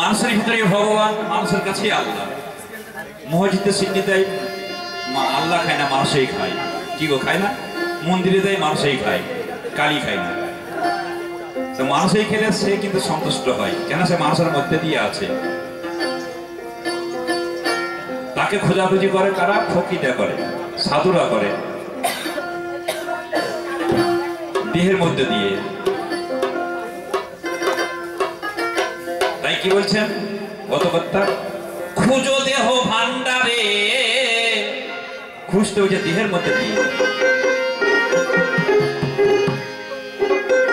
মানুষের ভিতরে ভগবান, মানুষের কাছেই আল্লাহ। মসজিদে সিন্নি দেয়, মা আল্লাহ খায় না মানুষই খায়। কি গো, খায় না? মন্দিরে দেয় মানুষই খায়। কালী খায় না। তো মানুষই খেলে সে কিন্তু সন্তুষ্ট হয়। কেন সে মানুষের মধ্যে দিয়ে আছে? তাকে খোঁজাখুঁজি করে কারা ফকিটা করে, সাধুরা করে। দেহের মধ্যে দিয়ে। তাই কি বলছেন? গতকর্তা, খুঁজো দেহ ভান্ডারে খুঁজতে হচ্ছে দেহের মধ্যে দিয়ে।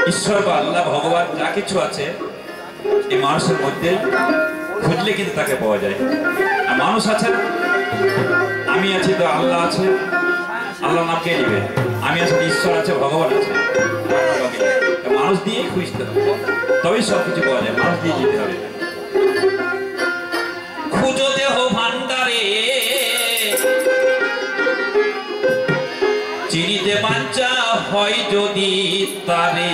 ঈশ্বর বা আল্লাহ, ভগবান, যা কিছু আছে, এই মানুষের মধ্যে খুঁজলে কিন্তু তাকে পাওয়া যায়। আর মানুষ আছে? আমি আছি তো আল্লাহ আছে, আল্লাহ নাম কে নিবে। আমি আছি ঈশ্বর আছে, ভগবান আছে। মানুষ দিয়েই খুঁজতে হবে। তবেই সব কিছু পাওয়া যায় মানুষ দিয়ে যেতে হবে। চিনিতে বাঞ্চা হয় যদি তারে।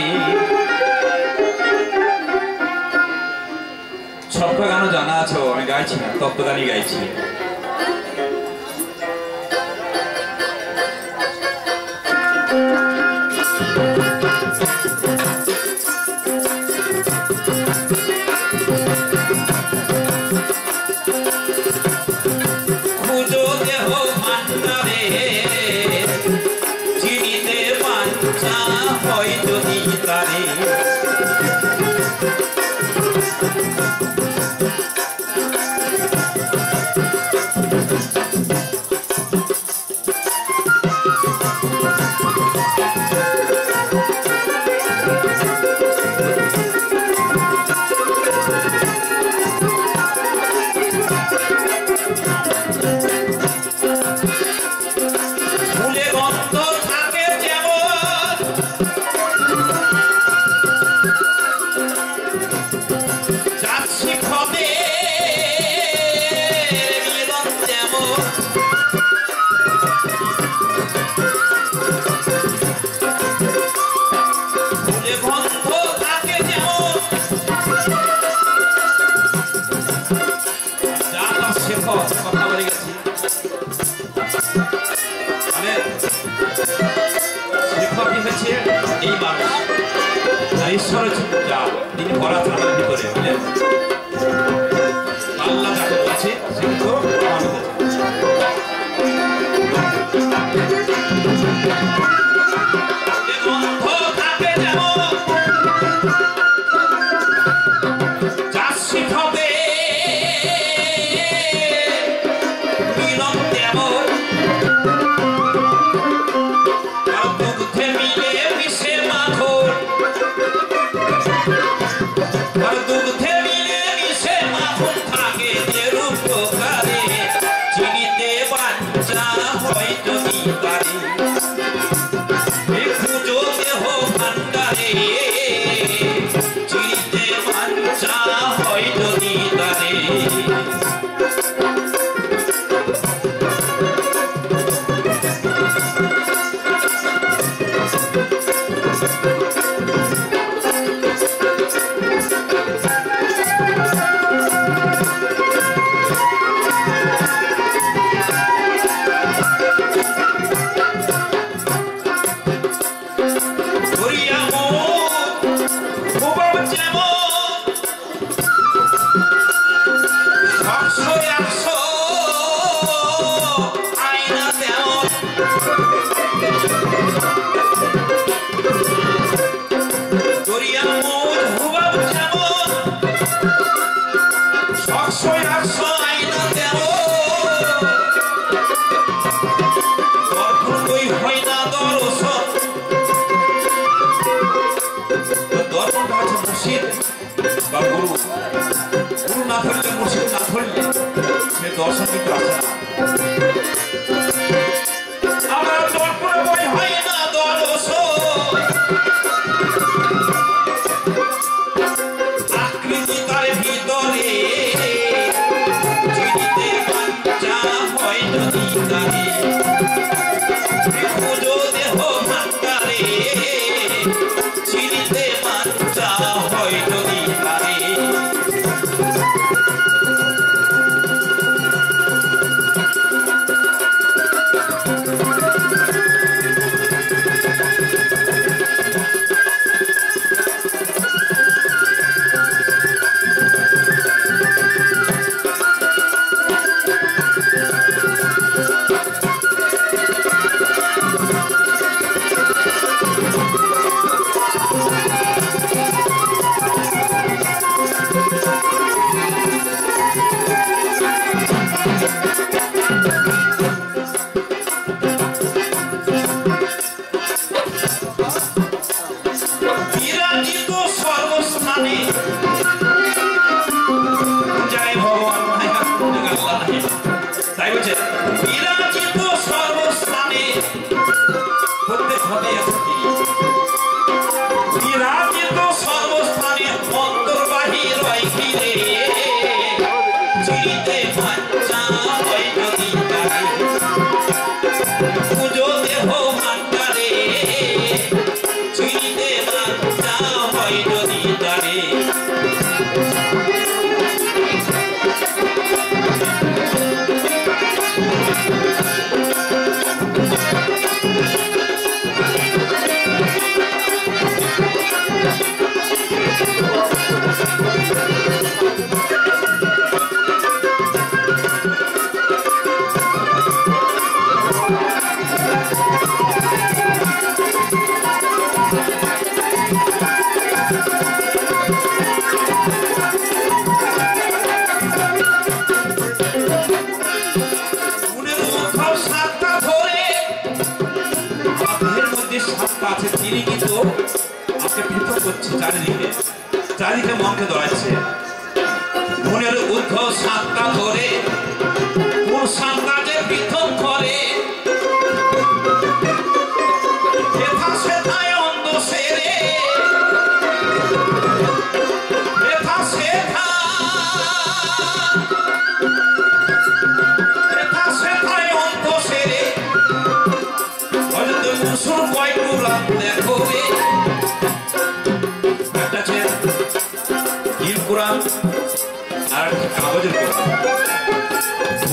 সব গানও জানা আছে, আমি গাইছি না তত্ত্ব গানই গাইছি। আর ঈশ্বর হচ্ছে যা তিনি ভিতরে আল্লাহ যাকে গুরু গুরু না ধরলে মুর্শিদ না ধরলে সে দর্শন কিন্তু আসে না আমার দর্পণ বই হয় না দর্শন আকৃতি তার তারে করছে চারিদিকে চারিদিকে মনকে দৌড়াচ্ছে মনের উদ্ধ সাতটা ধরে কোন পৃথক করে। সেথায় অন্ধ আর কাগজের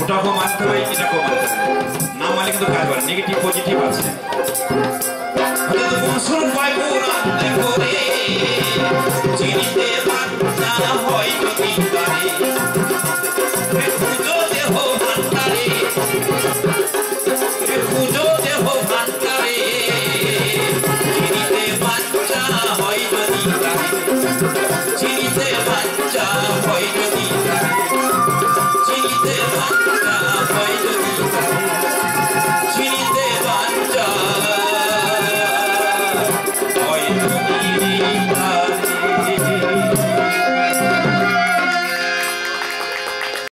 ওটাকেও মানতে হবে এটাকেও মানতে হবে। না মানলে কিন্তু কাজ করে নেগেটিভ পজিটিভ আছে। চিনিতে হয়